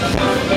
Música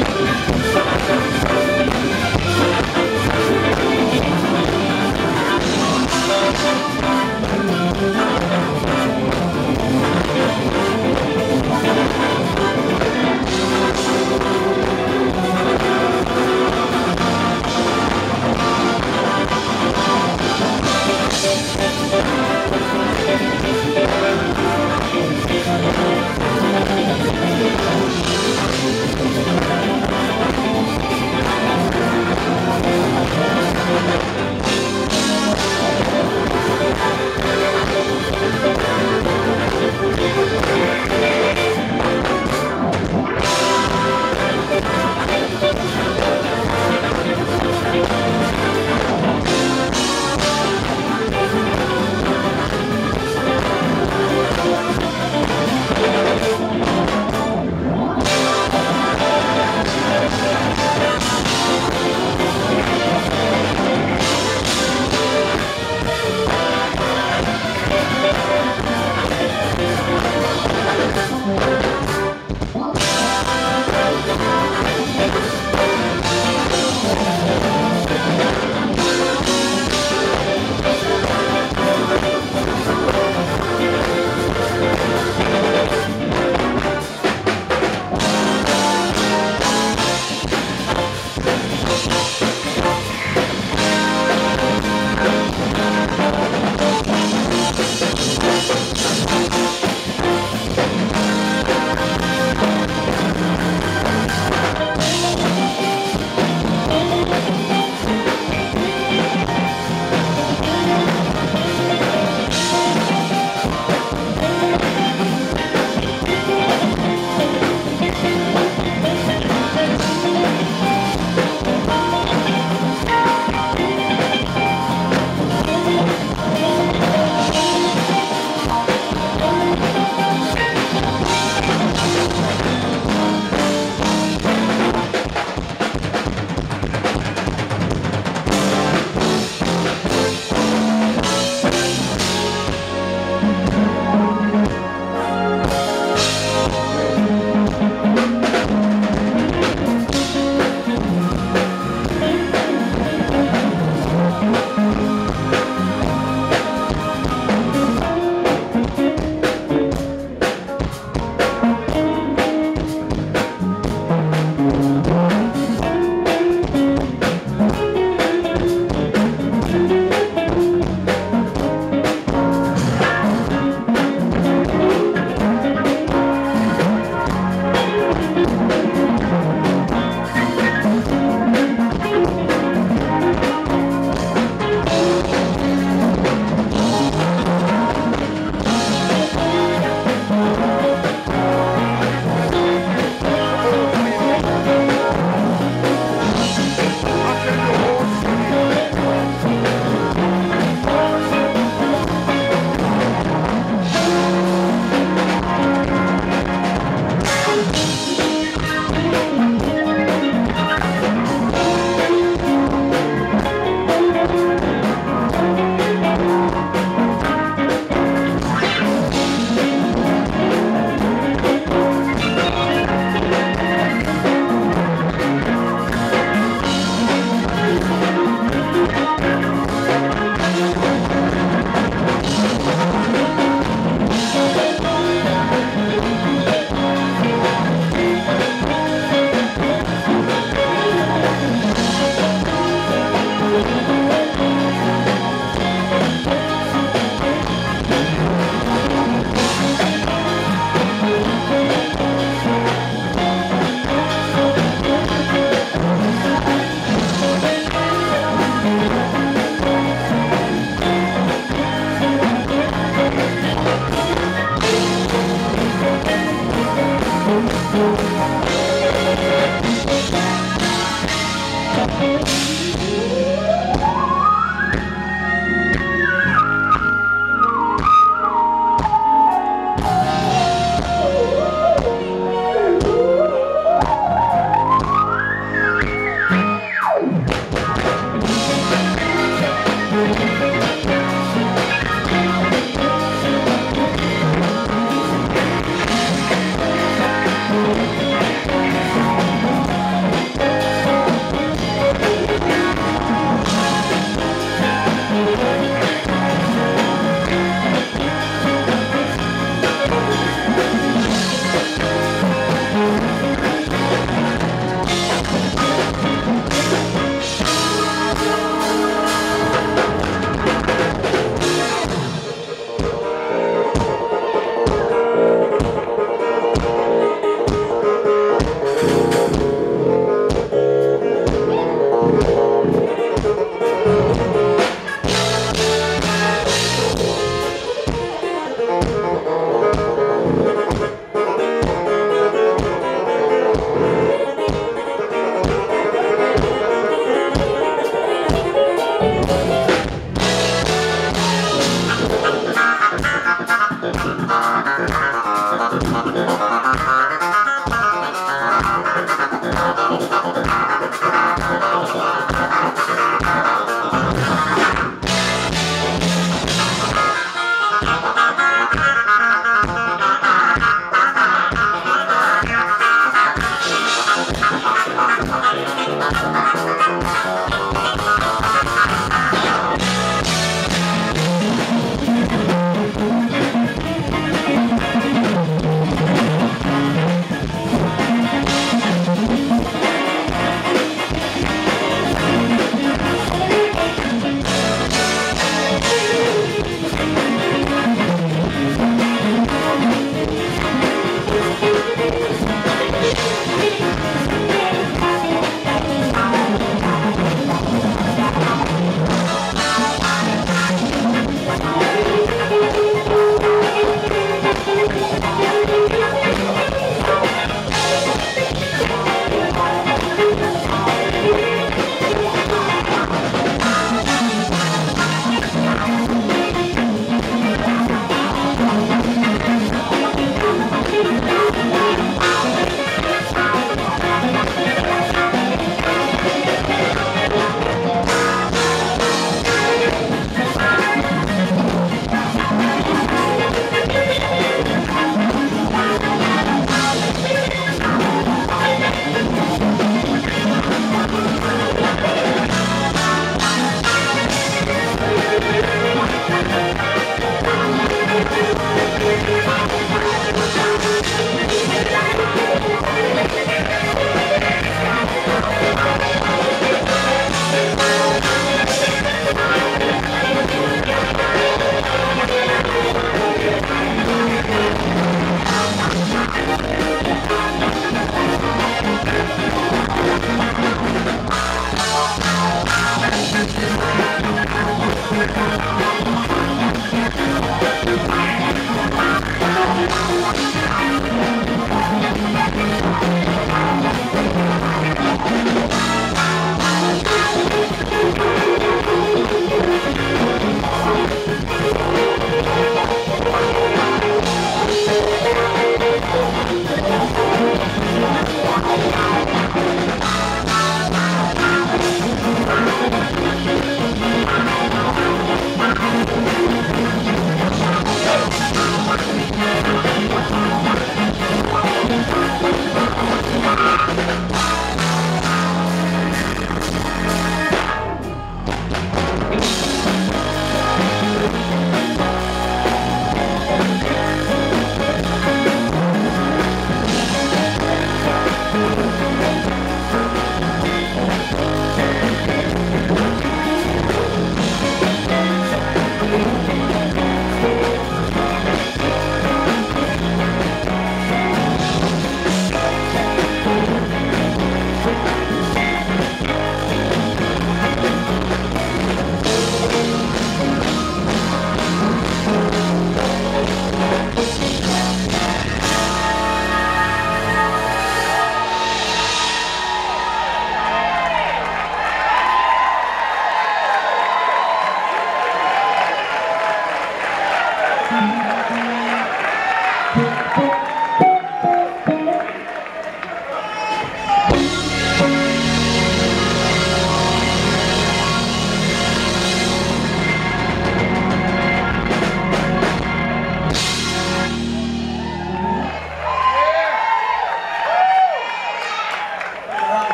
Música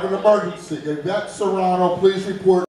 have an emergency. Yvette Serrano, please report.